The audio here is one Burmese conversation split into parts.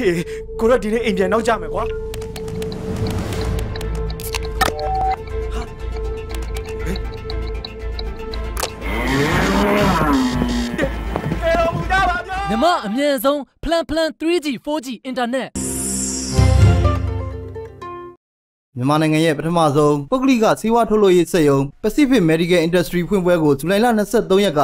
ချေကိုတော့ဒီနေ့အိမ်ပြန်နောက်ကြမယ်ကွာအဲတော်မူကြပါဗျာမြမအမြန်ဆုံး plan plan 3G 4G အင်တာနက်မြန်မာနိုင်ငံရဲ့ပထမဆုံးပုဂ္ဂလိကစေဝါထုတ်လုပ်ရေးစက်ရုံ Pacific Medical Industry ဖွင့်ပွဲကိုဇူလိုင်လ23ရက်က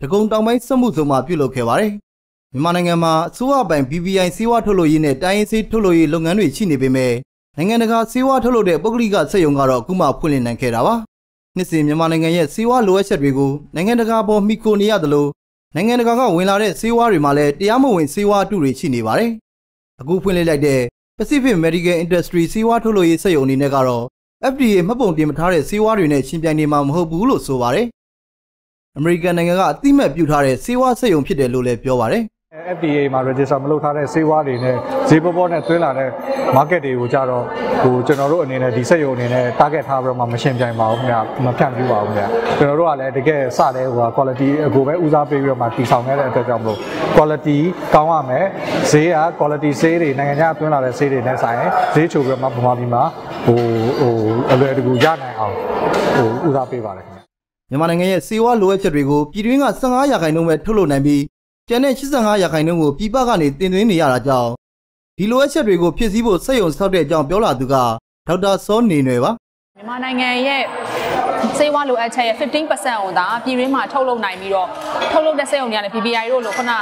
ဒဂုံတောင်ပိုင်းစက်မှုဆောင်မှာပြုလုပ်ခဲ့ပါတယ်။ မြန်မာနိုင်ငံမှာအစိုးရပိုင် BBI စေဝါထုတ်လုပ်ရေးနဲ့တိုင်းရင်းစေးထုတ်လုပ်ရေးလုပ်ငန်းတွေရှိနေပေမဲ့နိုင်ငံတကာစေဝါထုတ်လုပ်တဲ့ပုဂ္ဂလိကစက်ရုံကတော့အခုမှဖွင့်လှစ်နိုင်ခဲ့တာပါ။နှစ်စဉ်မြန်မာနိုင်ငံရဲ့စေဝါလိုအပ်ချက်တွေကိုနိုင်ငံတကာပေါ်မှီခိုနေရတယ်လို့နိုင်ငံတကာကဝင်လာတဲ့စေဝါတွေမှာလည်းတရားမဝင်စေဝါအတုတွေရှိနေပါတယ်။အခုဖွင့်လှစ်လိုက်တဲ့ Pacific Medical Industry စီးပွားထုတ်လုပ်ရေးစက်ရုံအနေနဲ့ကတော့ FDA မှတ်ပုံတင်မထားတဲ့စီးပွားတွေနဲ့ရှင်ပြိုင်နေမှာမဟုတ်ဘူးလို့ဆိုပါတယ်။ American နိုင်ငံကအတိမတ်ပြုထားတဲ့စီးပွားစက်ရုံဖြစ်တယ်လို့လည်းပြောပါတယ် FDA မှာ register မလုပ်ထားတဲ့ဆေးဝါးတွေနဲ့ဈေးပေါ်ပေါ်နဲ့သွင်းလာတဲ့ market တွေကိုကြတော့ဟိုကျွန်တော်တို့အနေနဲ့ဒီစက်ရုံအနေနဲ့ target ထားပြီးတော့မှမရှင်းပြိုင်ပါဘူးခင်ဗျာမဖြန့်ပြပါဘူးခင်ဗျာကျွန်တော်တို့ကလည်းတကယ်စတဲ့ဟို quality အကိုပဲဦးစားပေးပြီးတော့မှတည်ဆောင်ခဲ့တဲ့အတွက်ကြောင့်မလို့ quality ကောင်းရမယ်ဈေးက quality ဆေးတွေနိုင်ငံခြားသွင်းလာတဲ့ဆေးတွေနဲ့ဆိုင်ဈေးချိုပြီးတော့မှပမာပြီးမှဟိုဟိုအလွယ်တကူရနိုင်အောင်ဟိုဦးစားပေးပါတယ်ခင်ဗျာ။မြန်မာနိုင်ငံရဲ့စီးပွားလိုအပ်ချက်တွေကိုပြည်တွင်းက15ရာခိုင်နှုန်းပဲထုတ်လုပ်နိုင်ပြီး ကျန်တဲ့85ရာခိုင်နှုန်းကိုပြည်ပကနေတင်သွင်းနေရတာကြောင့်ဒီလိုအပ်ချက်တွေကိုဖြည့်ဆည်းဖို့စက်ရုံဆောက်တဲ့အကြောင်းပြောလာသူကဒေါက်တာစောနေနွယ်ပါ မြန်မာနိုင်ငံရဲ့စေဝါလိုအပ်ချက်ရဲ့15%ကိုသာပြည်တွင်းမှာထုတ်လုပ်နိုင်ပြီးတော့ထုတ်လုပ်တဲ့စက်ရုံတွေကလည်း PPI တို့လို့ခုန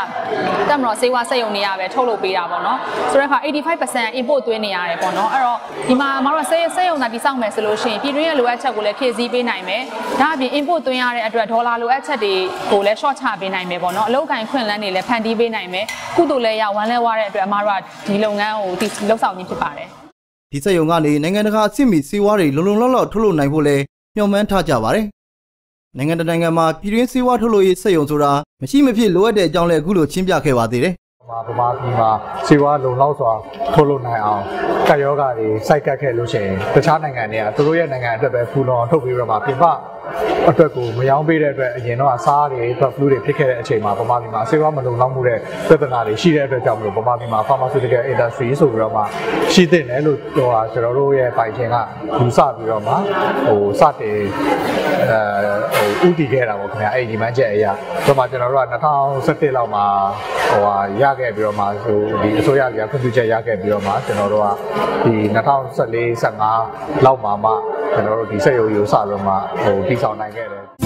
တက်မတော်စေဝါစက်ရုံတွေကပဲထုတ်လုပ်ပေးတာပေါ့နော်ဆိုတော့အခါ85% import သွင်းနေရတယ်ပေါ့နော်အဲ့တော့ဒီမှာမတို့ကစက်စက်ရုံသာတိစောက်မယ်ဆိုလို့ရှိရင်ပြည်တွင်းရဲ့လိုအပ်ချက်ကိုလည်းဖြည့်ဆည်းပေးနိုင်မယ်ဒါအပြင် import သွင်းရတဲ့အတွက်ဒေါ်လာလိုအပ်ချက်တွေကိုလည်း short ချပေးနိုင်မယ်ပေါ့နော်အလုပ်ကိုင်ခွင့်လန်းတွေလည်းဖန်တီးပေးနိုင်မယ်ကုသိုလ်လည်းရဝမ်းလဲဝါတဲ့အတွက်အမတို့ကဒီလုပ်ငန်းကိုဒီလှုပ်ဆောင်ခြင်းဖြစ်ပါတယ် ဒီစက်ရုံကနေနိုင်ငံတကာအဆင့်မီစီးပွားတွေလုံလုံလောက်လောက်ထုတ်လုပ်နိုင်ဖို့လဲမျှော်မှန်းထားကြပါတယ်။နိုင်ငံတကာနိုင်ငံမှာပြည်တွင်းစီးပွားထုတ်လုပ်ရေးစက်ရုံဆိုတာမရှိမဖြစ်လိုအပ်တဲ့အကြောင်းလဲအခုလိုချင်းပြခဲ့ပါသေးတယ်မှာဗမာပြည်မှာစေဝါလုံလောက်စွာထုတ်လုပ်နိုင်အောင်ကတ်ယောဂါတွေစိုက်ကတ်ခဲ့လို့ရှိရင်တခြားနိုင်ငံတွေကသူတို့ရဲ့နိုင်ငံအတွက်ပဲဖူလုံအောင်ထုတ်ပြီးတော့မှပြင်ပ အတွက်ကိုမယောင်းပေးတဲ့အတွက်အရင်တော့အစားတွေဘက်ဖလူးတွေဖြစ်ခဲ့တဲ့အချိန်မှာဗမာပြည်မှာစေဝါမလုံလောက်မှုတဲ့ပြဿနာတွေရှိတဲ့အတွက်ကြောင့်မလို့ဗမာပြည်မှာ pharmaceutical industry ဆိုပြီးတော့မှရှိတဲ့တယ်လို့ပြောတာကျွန်တော်တို့ရဲ့ပိုင်ရှင်ကယူဆပြီးတော့မှဟိုစတင်အဲဟိုဥတည်ခဲ့တာပေါ့ခင်ဗျာအဲ့ဒီညီမချက်အရာဒီမှာကျွန်တော်တို့က2017လောက်မှာဟိုဟာရခဲ့ပြီးတော့မှဟိုဒီအစိုးရကခွင့်ပြုချက်ရခဲ့ပြီးတော့မှကျွန်တော်တို့ကဒီ2014 15လောက်မှာမှ ကျွန်တော်တို့ဒီစက်ရုံယူစပြီးတော့မှဟိုတည်ဆောင်နိုင်ခဲ့တယ်